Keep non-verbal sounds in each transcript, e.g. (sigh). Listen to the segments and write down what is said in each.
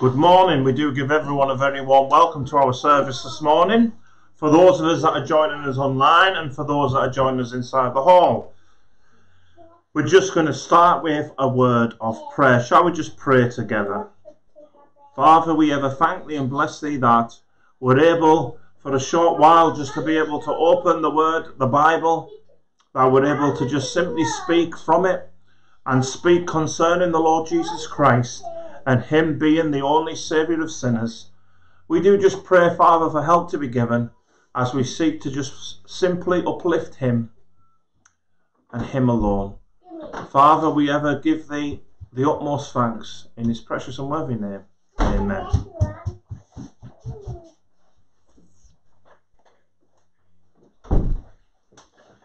Good morning. We do give everyone a very warm welcome to our service this morning. For those of us that are joining us online and for those that are joining us inside the hall. We're just going to start with a word of prayer. Shall we just pray together? Father, we ever thank thee and bless thee that we're able for a short while just to be able to open the word, the Bible, that we're able to just simply speak from it and speak concerning the Lord Jesus Christ and Him being the only Saviour of sinners. We do just pray, Father, for help to be given as we seek to just simply uplift Him and Him alone. Father, we ever give Thee the utmost thanks in His precious and worthy name. Amen.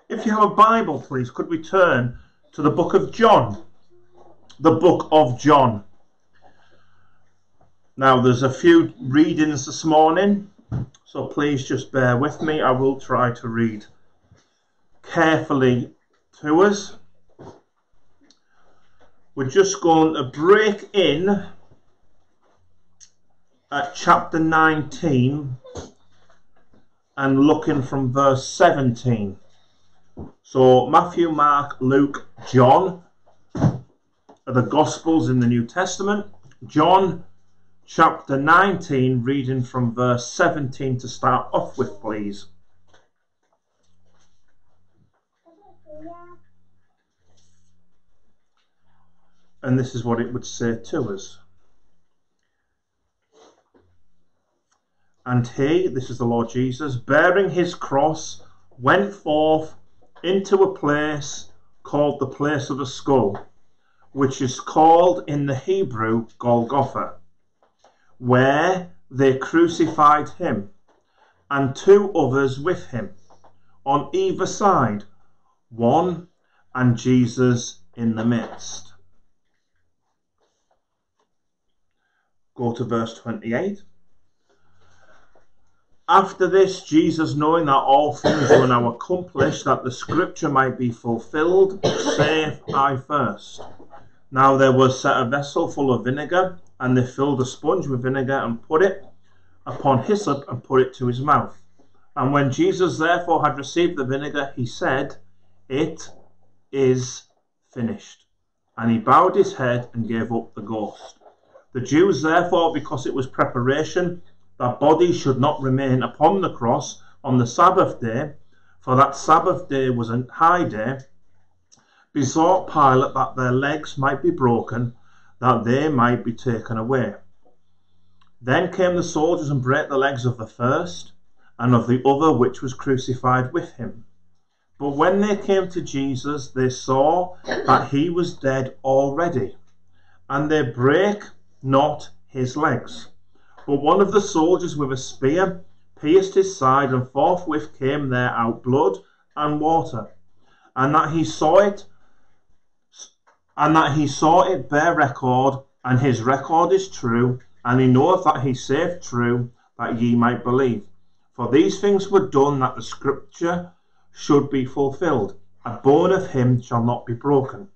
If you have a Bible, please, could we turn to the book of John? The book of John. Now, there's a few readings this morning, so please just bear with me. I will try to read carefully to us. We're just going to break in at chapter 19 and looking from verse 17. So, Matthew, Mark, Luke, John are the Gospels in the New Testament. John chapter 19, reading from verse 17 to start off with, please. And this is what it would say to us. And he, this is the Lord Jesus, bearing his cross, went forth into a place called the place of the skull, which is called in the Hebrew Golgotha where they crucified him, and two others with him, on either side, one and Jesus in the midst. Go to verse 28. After this, Jesus, knowing that all things were now accomplished, that the scripture might be fulfilled, saith, I first. Now there was set a vessel full of vinegar and they filled a sponge with vinegar and put it upon hyssop and put it to his mouth. And when Jesus therefore had received the vinegar, he said, It is finished. And he bowed his head and gave up the ghost. The Jews therefore, because it was preparation, that bodies should not remain upon the cross on the Sabbath day, for that Sabbath day was a high day, besought Pilate that their legs might be broken that they might be taken away. Then came the soldiers and brake the legs of the first and of the other which was crucified with him. But when they came to Jesus, they saw that he was dead already, and they brake not his legs. But one of the soldiers with a spear pierced his side, and forthwith came there out blood and water. And that he saw it, and that he saw it bear record, and his record is true, and he knoweth that he saith true, that ye might believe. For these things were done that the scripture should be fulfilled. A bone of him shall not be broken.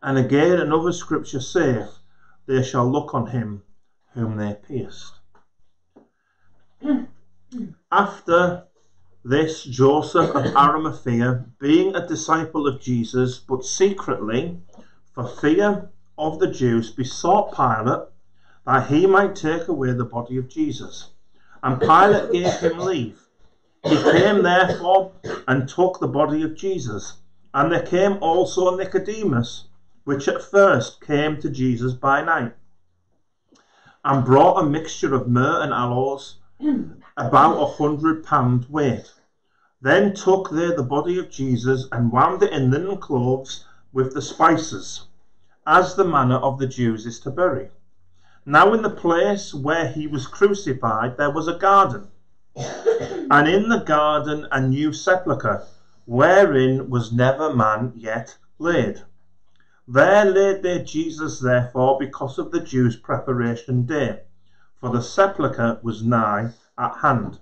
And again another scripture saith, They shall look on him whom they pierced. (clears throat) After this Joseph of Arimathea, being a disciple of Jesus, but secretly, for fear of the Jews, besought Pilate that he might take away the body of Jesus. And Pilate gave him leave. He came therefore and took the body of Jesus. And there came also Nicodemus, which at first came to Jesus by night, and brought a mixture of myrrh and aloes, about a hundred pound weight. Then took they the body of Jesus and wound it in linen clothes with the spices, as the manner of the Jews is to bury. Now in the place where he was crucified there was a garden, (coughs) and in the garden a new sepulchre, wherein was never man yet laid. There laid they Jesus therefore because of the Jews' preparation day, for the sepulchre was nigh at hand.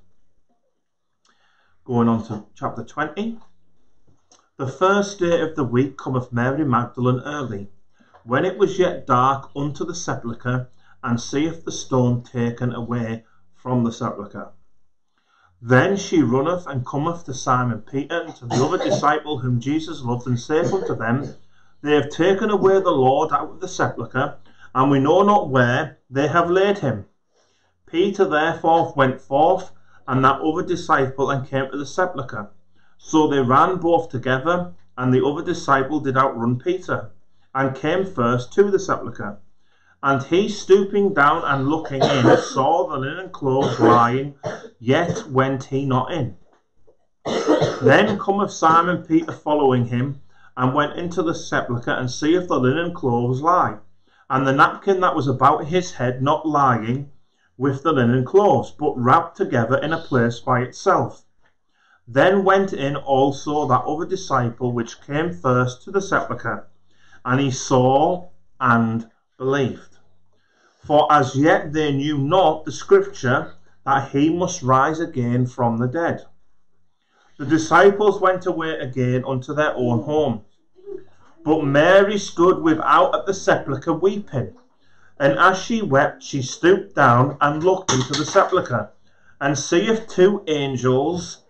Going on to chapter 20. The first day of the week cometh Mary Magdalene early, when it was yet dark, unto the sepulchre, and seeth the stone taken away from the sepulchre. Then she runneth and cometh to Simon Peter and to the other disciple whom Jesus loved, and saith unto them, They have taken away the Lord out of the sepulchre, and we know not where they have laid him. Peter therefore went forth, and that other disciple, and came to the sepulchre. So they ran both together, and the other disciple did outrun Peter, and came first to the sepulchre. And he, stooping down and looking in, (coughs) saw the linen clothes lying, yet went he not in. (coughs) Then cometh Simon Peter following him, and went into the sepulchre, and seeth the linen clothes lie, and the napkin that was about his head not lying with the linen clothes, but wrapped together in a place by itself. Then went in also that other disciple which came first to the sepulchre, and he saw and believed. For as yet they knew not the scripture that he must rise again from the dead. The disciples went away again unto their own home. But Mary stood without at the sepulchre weeping. And as she wept, she stooped down and looked into the sepulchre, and seeth two angels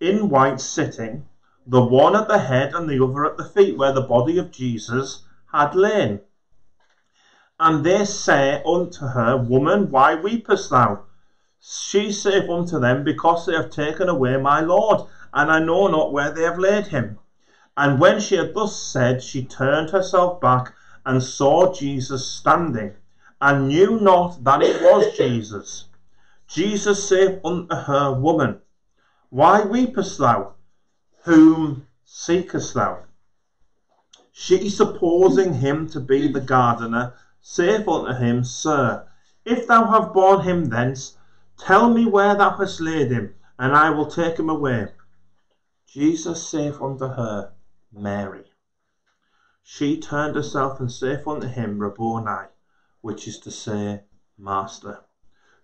in white sitting, the one at the head and the other at the feet, where the body of Jesus had lain. And they say unto her, Woman, why weepest thou? She saith unto them, Because they have taken away my Lord, and I know not where they have laid him. And when she had thus said, she turned herself back and saw Jesus standing, and knew not that it was Jesus. Jesus saith unto her, Woman, why weepest thou? Whom seekest thou? She, supposing him to be the gardener, saith unto him, Sir, if thou have borne him thence, tell me where thou hast laid him, and I will take him away. Jesus saith unto her, Mary. She turned herself and saith unto him, Rabboni, which is to say, Master.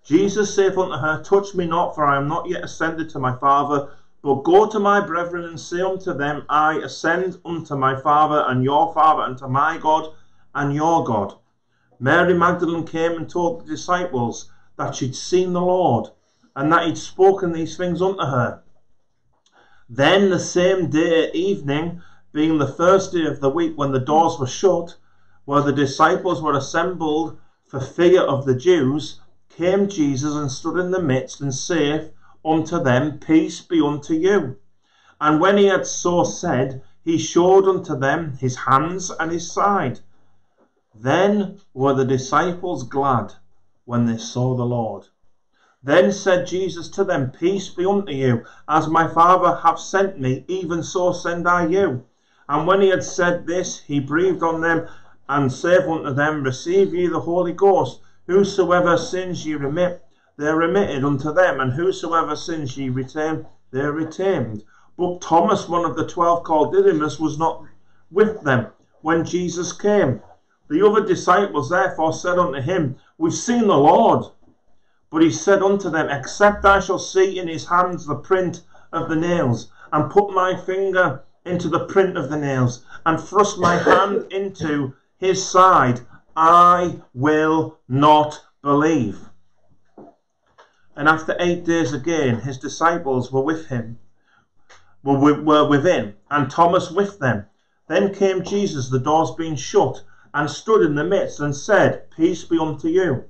Jesus saith unto her, Touch me not, for I am not yet ascended to my Father, but go to my brethren and say unto them, I ascend unto my Father and your Father, and to my God and your God. Mary Magdalene came and told the disciples that she'd seen the Lord and that he'd spoken these things unto her. Then the same day evening, being the first day of the week when the doors were shut, where the disciples were assembled for fear of the Jews, came Jesus and stood in the midst and saith unto them, Peace be unto you. And when he had so said, he showed unto them his hands and his side. Then were the disciples glad when they saw the Lord. Then said Jesus to them, Peace be unto you. As my Father hath sent me, even so send I you. And when he had said this, he breathed on them and saith unto them, Receive ye the Holy Ghost. Whosoever sins ye remit, they are remitted unto them, and whosoever sins ye retain, they are retained. But Thomas, one of the twelve called Didymus, was not with them when Jesus came. The other disciples therefore said unto him, We've seen the Lord. But he said unto them, Except I shall see in his hands the print of the nails, and put my finger into the print of the nails, and thrust my hand (laughs) into his side, I will not believe. And after eight days again, his disciples were with him, were, were within, and Thomas with them. Then came Jesus, the doors being shut, and stood in the midst, and said, Peace be unto you.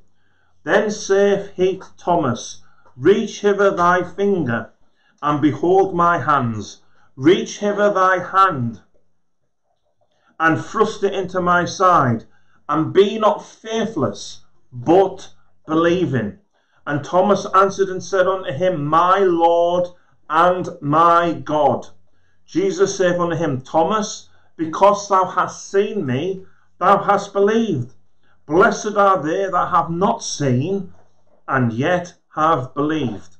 Then saith he to Thomas, Reach hither thy finger, and behold my hands. Reach hither thy hand, and thrust it into my side, and be not faithless, but believing. And Thomas answered and said unto him, My Lord and my God. Jesus saith unto him, Thomas, because thou hast seen me, thou hast believed. Blessed are they that have not seen and yet have believed.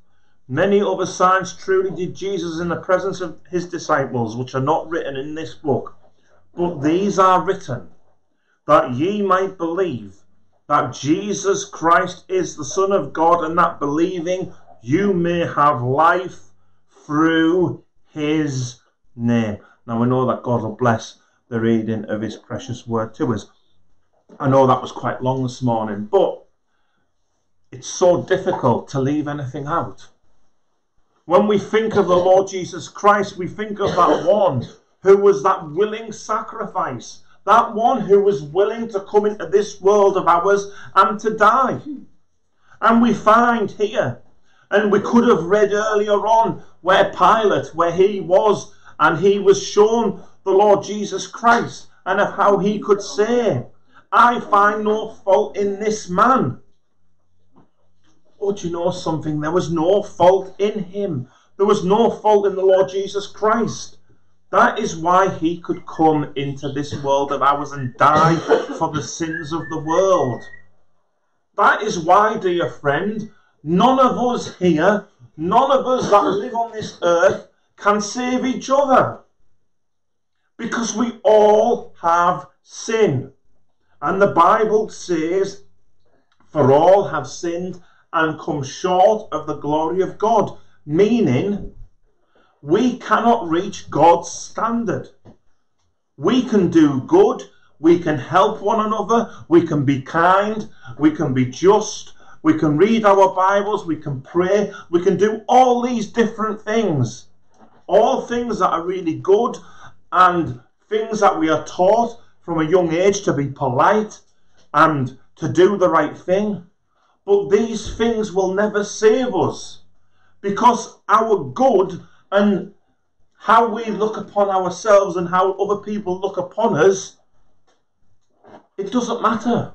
Many other signs truly did Jesus in the presence of his disciples, which are not written in this book. But these are written, that ye might believe that Jesus Christ is the Son of God, and that believing you may have life through his name. Now we know that God will bless the reading of his precious word to us. I know that was quite long this morning, but it's so difficult to leave anything out. When we think of the Lord Jesus Christ, we think of that one who was that willing sacrifice, that one who was willing to come into this world of ours and to die. And we find here, and we could have read earlier on where Pilate, where he was, and he was shown the Lord Jesus Christ, and of how he could say, I find no fault in this man. Oh, do you know something? There was no fault in him. There was no fault in the Lord Jesus Christ. That is why he could come into this world of ours and die for the sins of the world. That is why, dear friend, none of us here, none of us that live on this earth can save each other. Because we all have sin. And the Bible says, For all have sinned and come short of the glory of God, meaning we cannot reach God's standard. We can do good, we can help one another, we can be kind, we can be just, we can read our Bibles, we can pray, we can do all these different things. All things that are really good and things that we are taught from a young age to be polite and to do the right thing. But these things will never save us because our good and how we look upon ourselves and how other people look upon us, it doesn't matter.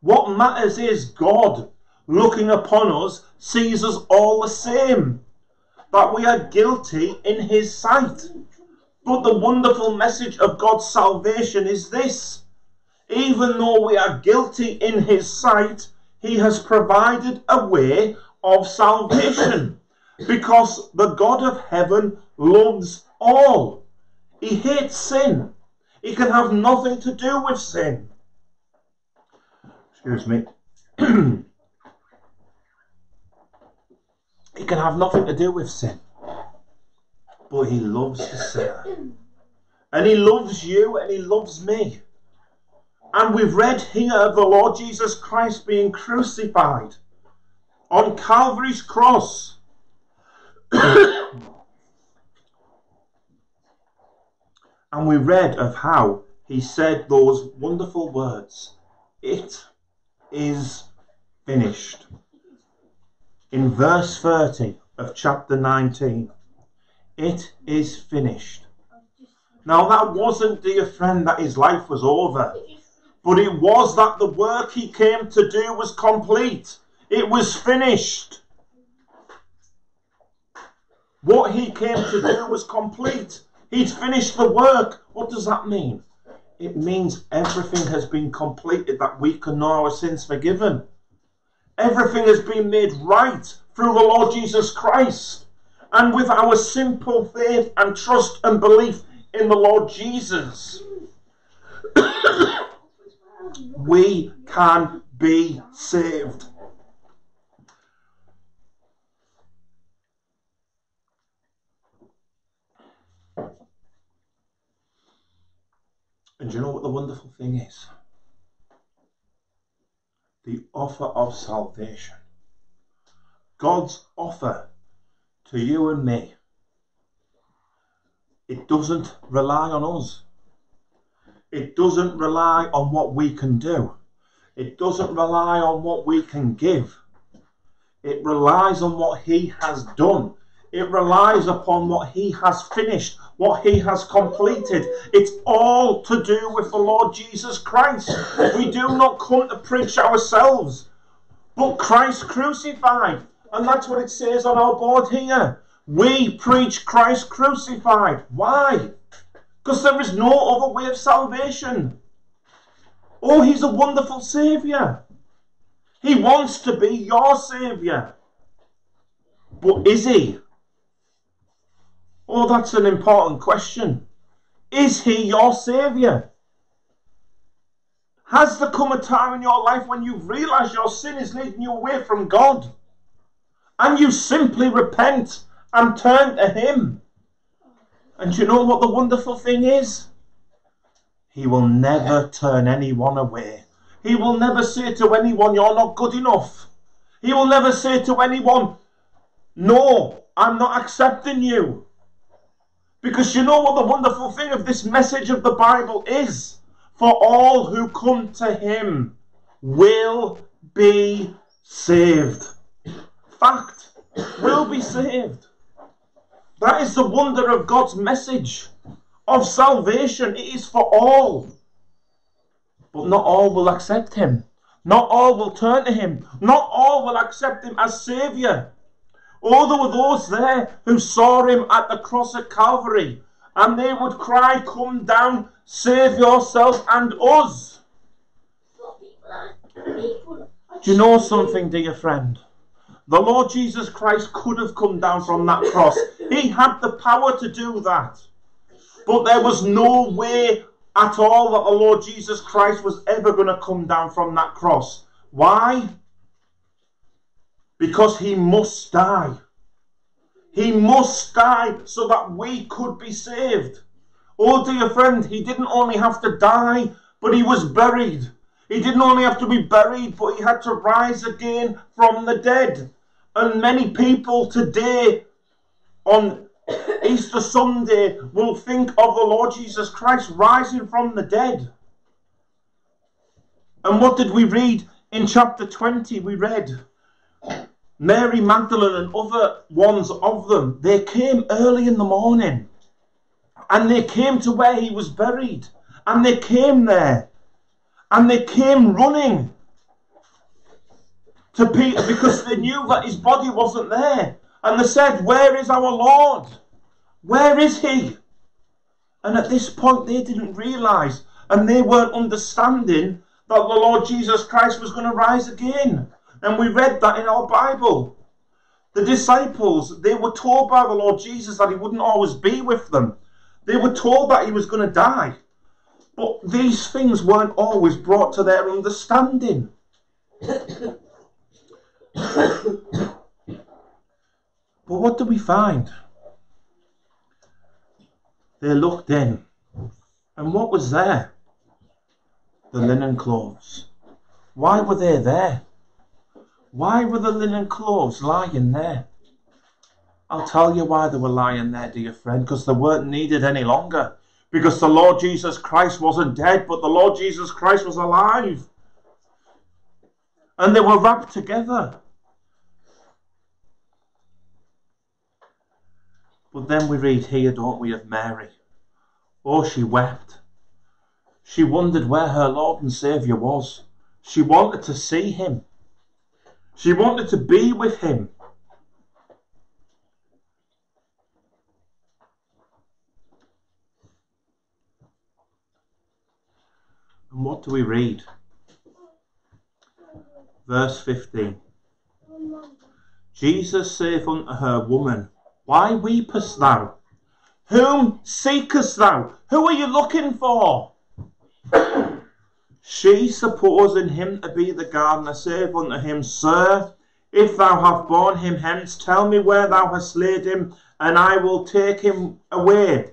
What matters is God looking upon us sees us all the same, that we are guilty in His sight. But the wonderful message of God's salvation is this even though we are guilty in His sight, he has provided a way of salvation because the God of heaven loves all. He hates sin. He can have nothing to do with sin. Excuse me. (clears throat) he can have nothing to do with sin. But he loves the sinner. And he loves you and he loves me. And we've read here of the Lord Jesus Christ being crucified on Calvary's cross. (coughs) and we read of how he said those wonderful words It is finished. In verse 30 of chapter 19, it is finished. Now, that wasn't, dear friend, that his life was over. But it was that the work he came to do was complete. It was finished. What he came to do was complete. He'd finished the work. What does that mean? It means everything has been completed that we can know our sins forgiven. Everything has been made right through the Lord Jesus Christ. And with our simple faith and trust and belief in the Lord Jesus. (coughs) we can be saved. And you know what the wonderful thing is? The offer of salvation. God's offer to you and me. It doesn't rely on us. It doesn't rely on what we can do. It doesn't rely on what we can give. It relies on what He has done. It relies upon what He has finished, what He has completed. It's all to do with the Lord Jesus Christ. We do not come to preach ourselves, but Christ crucified. And that's what it says on our board here. We preach Christ crucified. Why? Because there is no other way of salvation. Oh, he's a wonderful Saviour. He wants to be your Saviour. But is he? Oh, that's an important question. Is he your Saviour? Has there come a time in your life when you've realised your sin is leading you away from God? And you simply repent and turn to Him? And you know what the wonderful thing is? He will never turn anyone away. He will never say to anyone, You're not good enough. He will never say to anyone, No, I'm not accepting you. Because you know what the wonderful thing of this message of the Bible is? For all who come to Him will be saved. Fact, will be saved. That is the wonder of God's message of salvation. It is for all. But not all will accept Him. Not all will turn to Him. Not all will accept Him as Saviour. Oh, there were those there who saw Him at the cross at Calvary and they would cry, Come down, save yourself and us. Do you know something, dear friend? The Lord Jesus Christ could have come down from that cross. He had the power to do that. But there was no way at all that the Lord Jesus Christ was ever going to come down from that cross. Why? Because he must die. He must die so that we could be saved. Oh, dear friend, he didn't only have to die, but he was buried. He didn't only have to be buried, but he had to rise again from the dead. And many people today on Easter Sunday will think of the Lord Jesus Christ rising from the dead. And what did we read in chapter 20? We read Mary Magdalene and other ones of them, they came early in the morning and they came to where he was buried and they came there and they came running to Peter because they knew that his body wasn't there. And they said, Where is our Lord? Where is he? And at this point, they didn't realize and they weren't understanding that the Lord Jesus Christ was going to rise again. And we read that in our Bible. The disciples, they were told by the Lord Jesus that he wouldn't always be with them. They were told that he was going to die. But these things weren't always brought to their understanding. (coughs) But what do we find? They looked in, and what was there? The linen clothes. Why were they there? Why were the linen clothes lying there? I'll tell you why they were lying there, dear friend, because they weren't needed any longer. Because the Lord Jesus Christ wasn't dead, but the Lord Jesus Christ was alive. And they were wrapped together. But then we read here, don't we, of Mary. Oh, she wept. She wondered where her Lord and Saviour was. She wanted to see him. She wanted to be with him. And what do we read? Verse 15. Jesus saith unto her, Woman, why weepest thou? Whom seekest thou? Who are you looking for? She, supposing him to be the gardener, saith unto him, Sir, if thou have borne him hence, tell me where thou hast laid him, and I will take him away.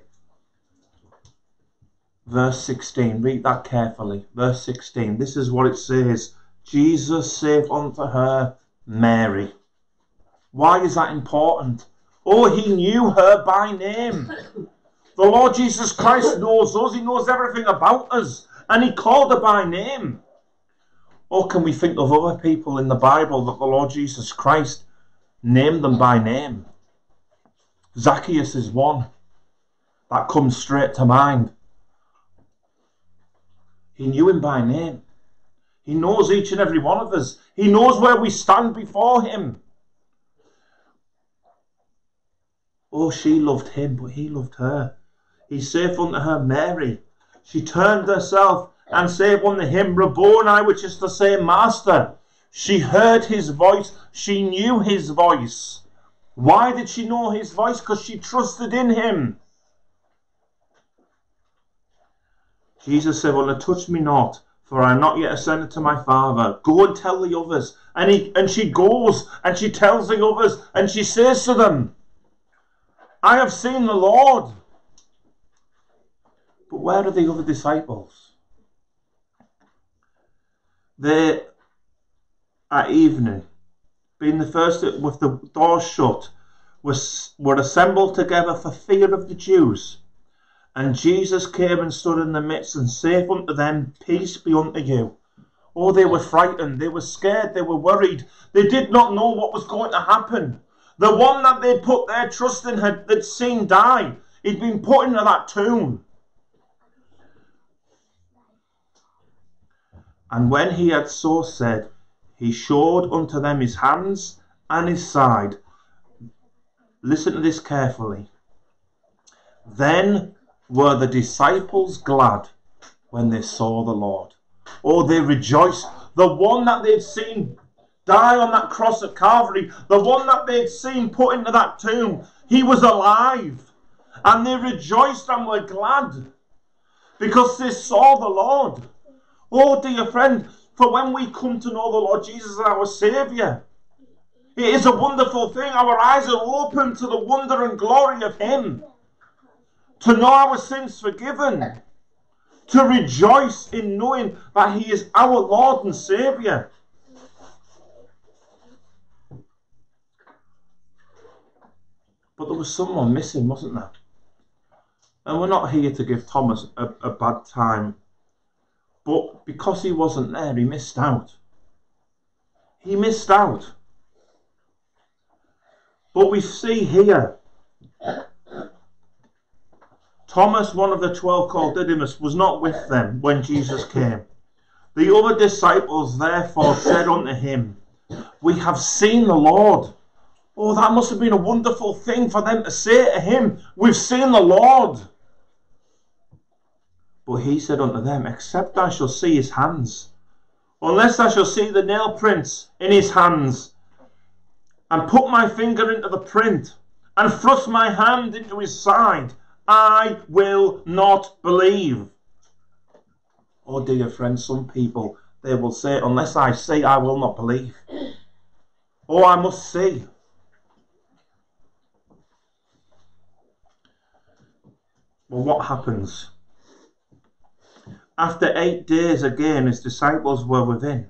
Verse 16, read that carefully. Verse 16, this is what it says Jesus saith unto her, Mary. Why is that important? Oh, he knew her by name. The Lord Jesus Christ knows us, he knows everything about us, and he called her by name. Or can we think of other people in the Bible that the Lord Jesus Christ named them by name? Zacchaeus is one that comes straight to mind. He knew him by name. He knows each and every one of us. He knows where we stand before him. Oh, she loved him, but he loved her. He saith unto her, Mary. She turned herself and saith unto him, Rabboni, which is to say, Master. She heard his voice. She knew his voice. Why did she know his voice? Because she trusted in him. Jesus said, Well, touch me not, for I am not yet ascended to my Father. Go and tell the others. And, he, and she goes and she tells the others and she says to them, I have seen the Lord. Where are the other disciples? They, at evening, being the first with the doors shut, was, were assembled together for fear of the Jews. And Jesus came and stood in the midst and said unto them, Peace be unto you. Oh, they were frightened, they were scared, they were worried. They did not know what was going to happen. The one that they put their trust in had they'd seen die. He'd been put into that tomb. And when he had so said, he showed unto them his hands and his side. Listen to this carefully. Then were the disciples glad when they saw the Lord. Oh, they rejoiced. The one that they'd seen die on that cross at Calvary, the one that they'd seen put into that tomb, he was alive. And they rejoiced and were glad because they saw the Lord. Oh, dear friend, for when we come to know the Lord Jesus as our Saviour, it is a wonderful thing. Our eyes are open to the wonder and glory of Him. To know our sins forgiven. To rejoice in knowing that He is our Lord and Saviour. But there was someone missing, wasn't there? And we're not here to give Thomas a, a bad time. But because he wasn't there, he missed out. He missed out. But we see here Thomas, one of the twelve called Didymus, was not with them when Jesus came. The other disciples therefore said unto him, We have seen the Lord. Oh, that must have been a wonderful thing for them to say to him, We've seen the Lord. But he said unto them, Except I shall see his hands, unless I shall see the nail prints in his hands, and put my finger into the print, and thrust my hand into his side, I will not believe. Oh, dear friends, some people, they will say, Unless I see, I will not believe. Oh, I must see. Well, what happens? After eight days again, his disciples were within,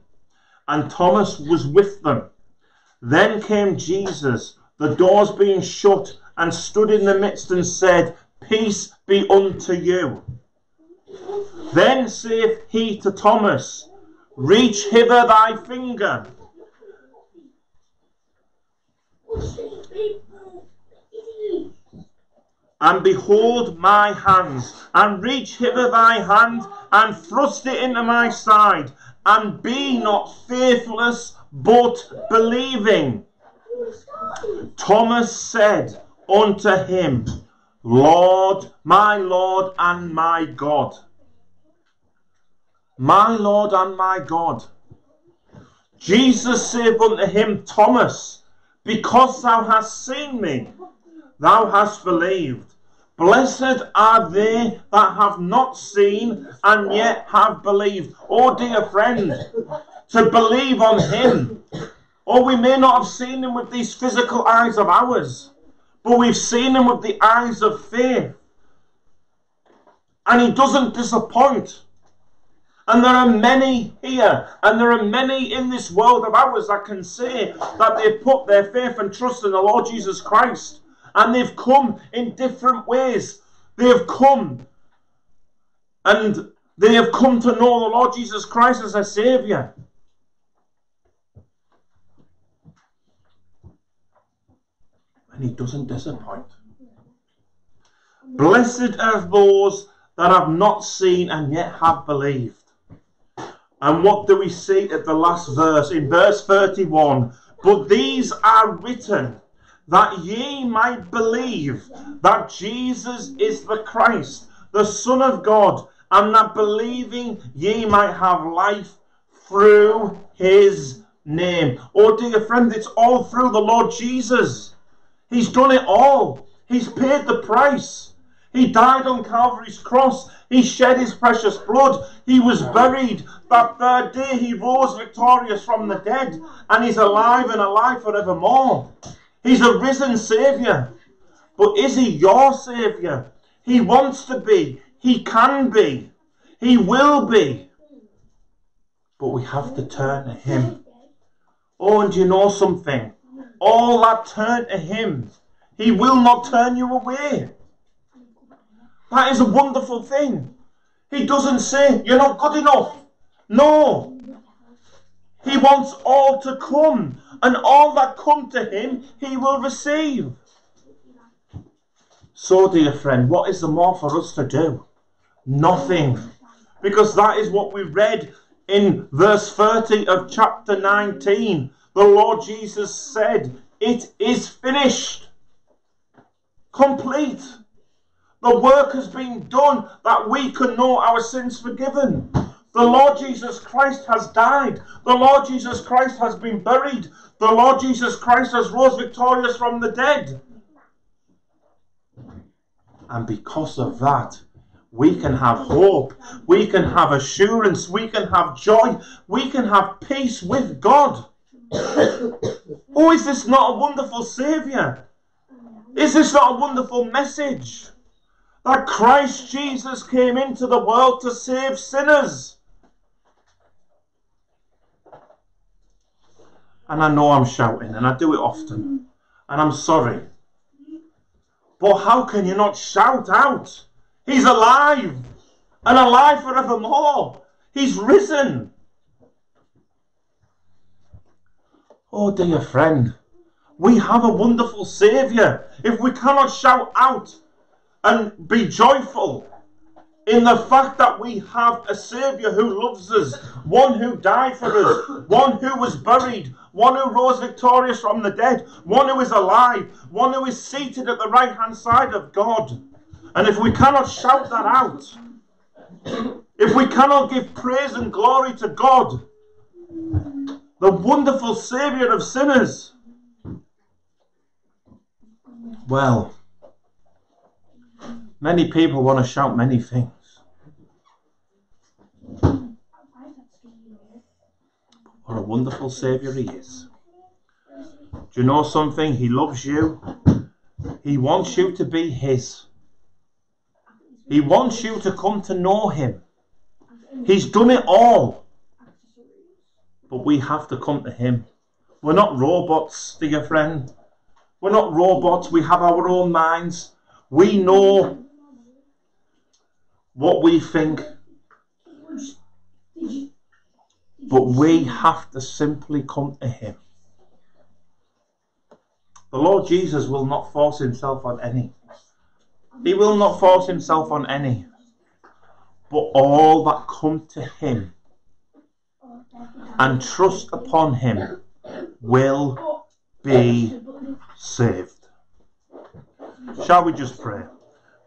and Thomas was with them. Then came Jesus, the doors being shut, and stood in the midst and said, Peace be unto you. Then saith he to Thomas, Reach hither thy finger and behold my hands, and reach hither thy hand, and thrust it into my side, and be not faithless, but believing. Thomas said unto him, Lord, my Lord and my God. My Lord and my God. Jesus said unto him, Thomas, because thou hast seen me, thou hast believed. Blessed are they that have not seen and yet have believed. Oh, dear friend, to believe on Him. Oh, we may not have seen Him with these physical eyes of ours, but we've seen Him with the eyes of faith. And He doesn't disappoint. And there are many here, and there are many in this world of ours that can say that they've put their faith and trust in the Lord Jesus Christ and they've come in different ways. They have come and they have come to know the Lord Jesus Christ as a Saviour. And He doesn't disappoint. Blessed are those that have not seen and yet have believed. And what do we see at the last verse? In verse 31 But these are written that ye might believe that Jesus is the Christ, the Son of God, and that believing ye might have life through his name. Oh, dear friend, it's all through the Lord Jesus. He's done it all. He's paid the price. He died on Calvary's cross. He shed his precious blood. He was buried. That third day he rose victorious from the dead. And he's alive and alive forevermore. He's a risen Saviour. But is he your Saviour? He wants to be. He can be. He will be. But we have to turn to him. Oh, and you know something? All that turn to Him, He will not turn you away. That is a wonderful thing. He doesn't say, You're not good enough. No. He wants all to come, and all that come to Him, He will receive. So, dear friend, what is the more for us to do? Nothing. Because that is what we read in verse 30 of chapter 19. The Lord Jesus said, It is finished. Complete. The work has been done that we can know our sins forgiven. The Lord Jesus Christ has died. The Lord Jesus Christ has been buried. The Lord Jesus Christ has rose victorious from the dead. And because of that, we can have hope. We can have assurance. We can have joy. We can have peace with God. (coughs) oh, is this not a wonderful Saviour? Is this not a wonderful message? That Christ Jesus came into the world to save sinners. And I know I'm shouting, and I do it often, and I'm sorry. But how can you not shout out? He's alive and alive forevermore. He's risen. Oh, dear friend, we have a wonderful Saviour. If we cannot shout out and be joyful in the fact that we have a Saviour who loves us, one who died for us, one who was buried, one who rose victorious from the dead, one who is alive, one who is seated at the right hand side of God. And if we cannot shout that out, if we cannot give praise and glory to God, the wonderful Saviour of sinners, well, many people want to shout many things. What a wonderful Saviour He is. Do you know something? He loves you. He wants you to be His. He wants you to come to know Him. He's done it all. But we have to come to Him. We're not robots, dear friend. We're not robots. We have our own minds. We know what we think. But we have to simply come to Him. The Lord Jesus will not force Himself on any. He will not force himself on any, but all that come to him and trust upon him will be saved. Shall we just pray?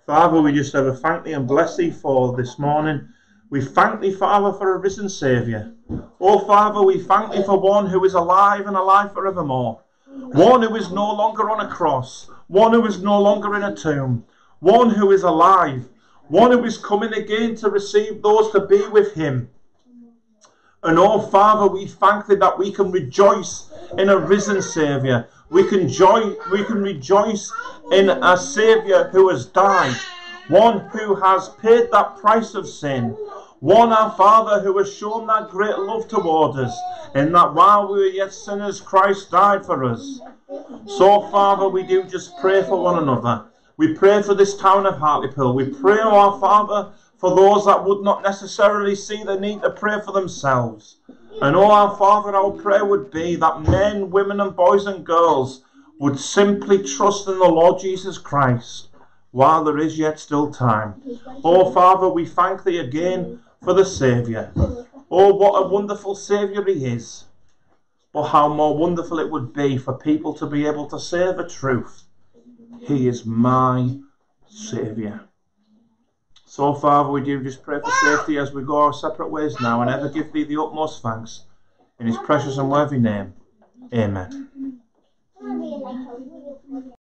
Father, we just ever thank thee and bless thee for this morning. We thank thee, Father, for a risen Saviour. Oh, Father, we thank thee for one who is alive and alive forevermore. One who is no longer on a cross. One who is no longer in a tomb one who is alive, one who is coming again to receive those to be with him. And oh, Father, we thank thee that we can rejoice in a risen Saviour. We can joy, we can rejoice in a Saviour who has died, one who has paid that price of sin, one our Father who has shown that great love toward us, in that while we were yet sinners, Christ died for us. So, Father, we do just pray for one another. We pray for this town of Hartlepool. We pray, oh our Father, for those that would not necessarily see the need to pray for themselves. And oh our Father, our prayer would be that men, women, and boys and girls would simply trust in the Lord Jesus Christ while there is yet still time. Oh Father, we thank Thee again for the Saviour. Oh, what a wonderful Saviour He is. But how more wonderful it would be for people to be able to say the truth he is my Saviour. So, Father, we do just pray for safety as we go our separate ways now and ever give Thee the utmost thanks. In His precious and worthy name. Amen.